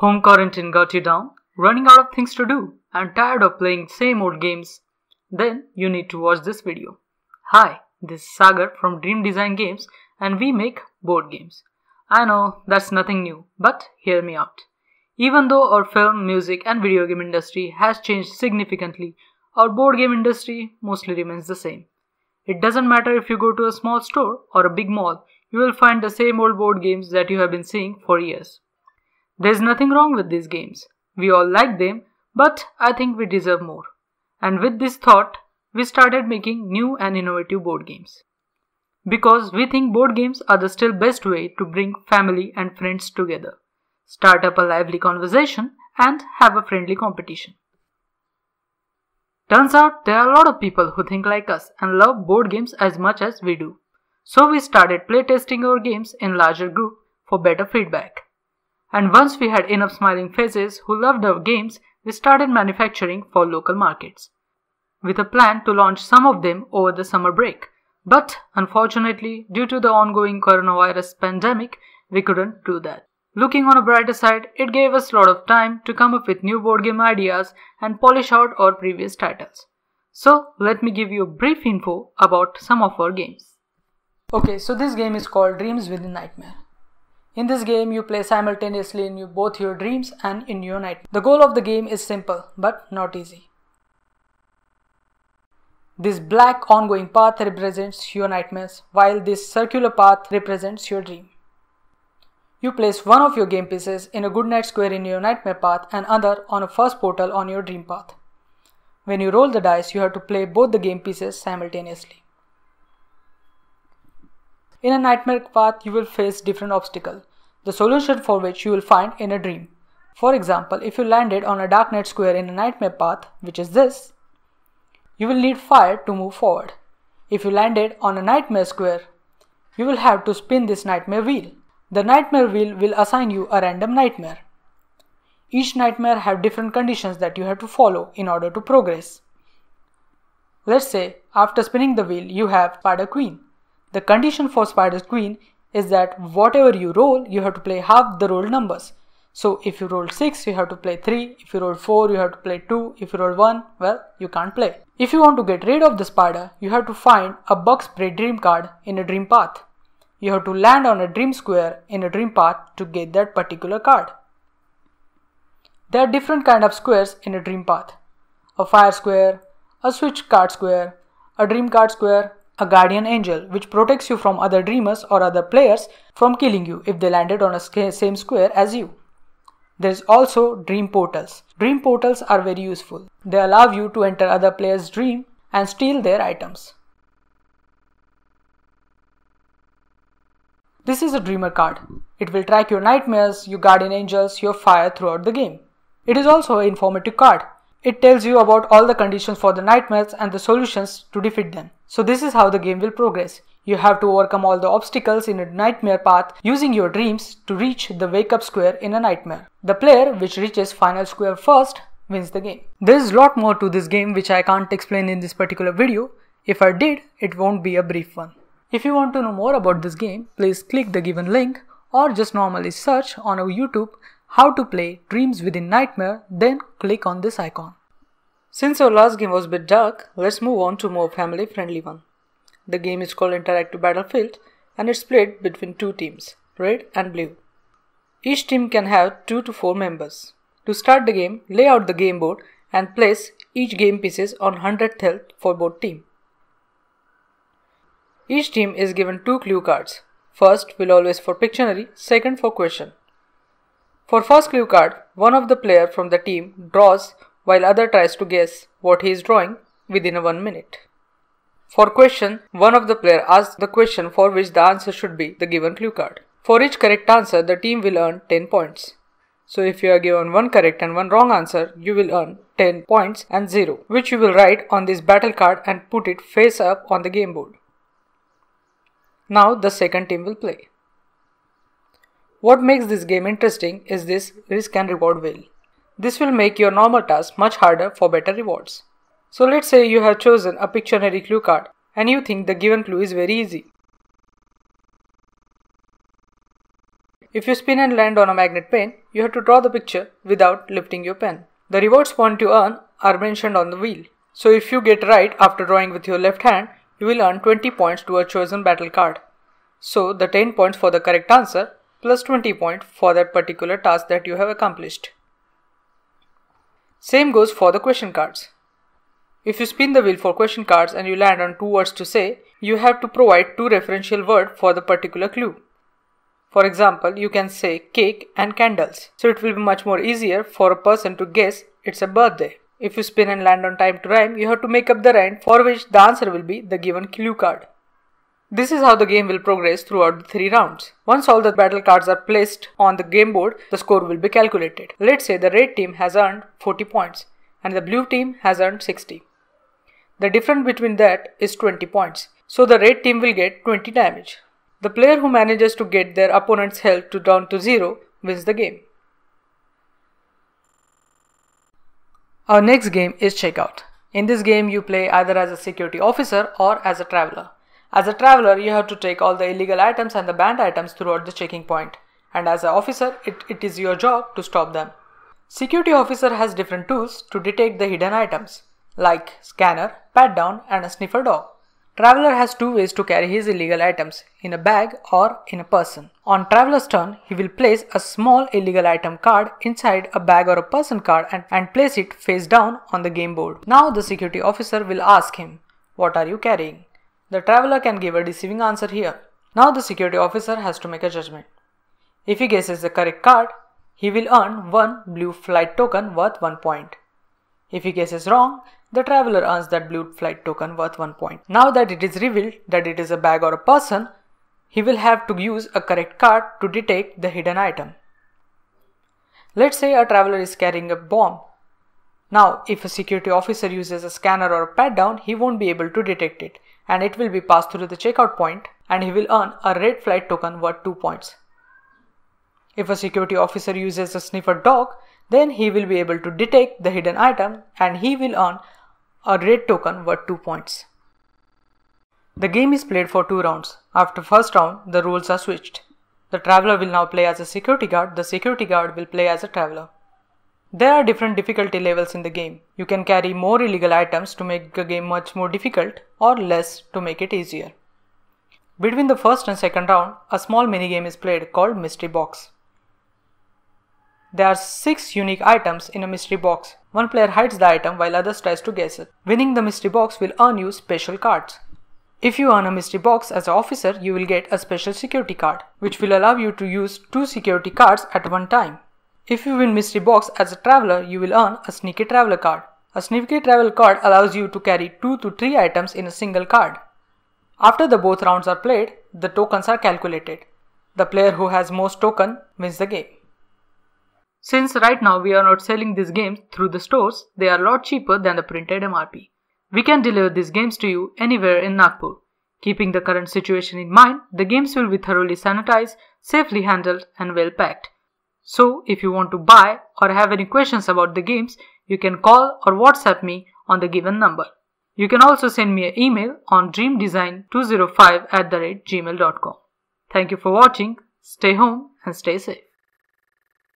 Home quarantine got you down, running out of things to do, and tired of playing same old games? Then you need to watch this video. Hi, this is Sagar from Dream Design Games and we make board games. I know that's nothing new, but hear me out. Even though our film, music and video game industry has changed significantly, our board game industry mostly remains the same. It doesn't matter if you go to a small store or a big mall, you will find the same old board games that you have been seeing for years. There's nothing wrong with these games. We all like them, but I think we deserve more. And with this thought, we started making new and innovative board games. Because we think board games are the still best way to bring family and friends together, start up a lively conversation, and have a friendly competition. Turns out there are a lot of people who think like us and love board games as much as we do. So we started playtesting our games in larger group for better feedback. And once we had enough smiling faces who loved our games, we started manufacturing for local markets. With a plan to launch some of them over the summer break. But unfortunately, due to the ongoing coronavirus pandemic, we couldn't do that. Looking on a brighter side, it gave us a lot of time to come up with new board game ideas and polish out our previous titles. So, let me give you a brief info about some of our games. Okay, so this game is called Dreams Within Nightmare. In this game, you play simultaneously in both your dreams and in your night. The goal of the game is simple, but not easy. This black ongoing path represents your nightmares, while this circular path represents your dream. You place one of your game pieces in a good night square in your nightmare path and other on a first portal on your dream path. When you roll the dice, you have to play both the game pieces simultaneously. In a nightmare path, you will face different obstacles, the solution for which you will find in a dream. For example, if you landed on a dark night square in a nightmare path, which is this, you will need fire to move forward. If you landed on a nightmare square, you will have to spin this nightmare wheel. The nightmare wheel will assign you a random nightmare. Each nightmare have different conditions that you have to follow in order to progress. Let's say after spinning the wheel you have Spider Queen. The condition for spider's Queen is that whatever you roll, you have to play half the rolled numbers. So if you roll 6, you have to play 3. If you roll 4, you have to play 2. If you roll 1, well, you can't play. If you want to get rid of the spider, you have to find a bug spray dream card in a dream path. You have to land on a dream square in a dream path to get that particular card. There are different kind of squares in a dream path. A fire square, a switch card square, a dream card square, a guardian angel which protects you from other dreamers or other players from killing you if they landed on a same square as you. There is also dream portals. Dream portals are very useful. They allow you to enter other players' dream and steal their items. This is a dreamer card. It will track your nightmares, your guardian angels, your fire throughout the game. It is also an informative card. It tells you about all the conditions for the nightmares and the solutions to defeat them. So this is how the game will progress. You have to overcome all the obstacles in a nightmare path using your dreams to reach the wake up square in a nightmare. The player which reaches final square first wins the game. There is lot more to this game which I can't explain in this particular video. If I did, it won't be a brief one. If you want to know more about this game, please click the given link or just normally search on our YouTube how to play Dreams Within Nightmare then click on this icon. Since our last game was a bit dark, let's move on to more family friendly one. The game is called Interactive Battlefield and it's played between two teams, red and blue. Each team can have 2 to 4 members. To start the game, lay out the game board and place each game pieces on 100th health for both team. Each team is given 2 clue cards. First will always for Pictionary, second for question. For first clue card, one of the player from the team draws while other tries to guess what he is drawing within a 1 minute. For question, one of the player asks the question for which the answer should be the given clue card. For each correct answer, the team will earn 10 points. So if you are given one correct and one wrong answer, you will earn 10 points and 0, which you will write on this battle card and put it face up on the game board. Now the second team will play. What makes this game interesting is this risk and reward wheel. This will make your normal task much harder for better rewards. So let's say you have chosen a Pictionary clue card and you think the given clue is very easy. If you spin and land on a magnet pen, you have to draw the picture without lifting your pen. The rewards point you earn are mentioned on the wheel. So if you get right after drawing with your left hand, you will earn 20 points to a chosen battle card. So the 10 points for the correct answer plus 20 points for that particular task that you have accomplished. Same goes for the question cards. If you spin the wheel for question cards and you land on two words to say, you have to provide two referential words for the particular clue. For example, you can say cake and candles. So it will be much more easier for a person to guess it's a birthday. If you spin and land on time to rhyme, you have to make up the rhyme for which the answer will be the given clue card. This is how the game will progress throughout the three rounds. Once all the battle cards are placed on the game board, the score will be calculated. Let's say the red team has earned 40 points and the blue team has earned 60. The difference between that is 20 points. So the red team will get 20 damage. The player who manages to get their opponent's health to down to 0 wins the game. Our next game is Checkout. In this game, you play either as a security officer or as a traveler. As a traveler, you have to take all the illegal items and the banned items throughout the checking point. and as an officer, it, it is your job to stop them. Security officer has different tools to detect the hidden items, like scanner, pat down, and a sniffer dog. Traveler has two ways to carry his illegal items, in a bag or in a person. On Traveler's turn, he will place a small illegal item card inside a bag or a person card and, and place it face down on the game board. Now the security officer will ask him, what are you carrying? The traveler can give a deceiving answer here. Now the security officer has to make a judgment. If he guesses the correct card, he will earn one blue flight token worth 1 point. If he guesses wrong, the traveler earns that blue flight token worth 1 point. Now that it is revealed that it is a bag or a person, he will have to use a correct card to detect the hidden item. Let's say a traveler is carrying a bomb. Now, if a security officer uses a scanner or a pat down, he won't be able to detect it and it will be passed through the checkout point and he will earn a red flight token worth 2 points. If a security officer uses a sniffer dog, then he will be able to detect the hidden item and he will earn a red token worth 2 points. The game is played for 2 rounds. After first round, the roles are switched. The traveler will now play as a security guard, the security guard will play as a traveler. There are different difficulty levels in the game. You can carry more illegal items to make the game much more difficult or less to make it easier. Between the first and second round, a small minigame is played called Mystery Box. There are 6 unique items in a mystery box. One player hides the item while others tries to guess it. Winning the mystery box will earn you special cards. If you earn a mystery box as an officer, you will get a special security card, which will allow you to use two security cards at one time. If you win Mystery Box as a traveler, you will earn a Sneaky Traveler card. A Sneaky Travel card allows you to carry 2 to 3 items in a single card. After the both rounds are played, the tokens are calculated. The player who has most token wins the game. Since right now we are not selling these games through the stores, they are a lot cheaper than the printed MRP. We can deliver these games to you anywhere in Nagpur. Keeping the current situation in mind, the games will be thoroughly sanitized, safely handled and well packed. So if you want to buy or have any questions about the games, you can call or WhatsApp me on the given number. You can also send me an email on dreamdesign205 at the rate gmail.com. Thank you for watching. Stay home and stay safe.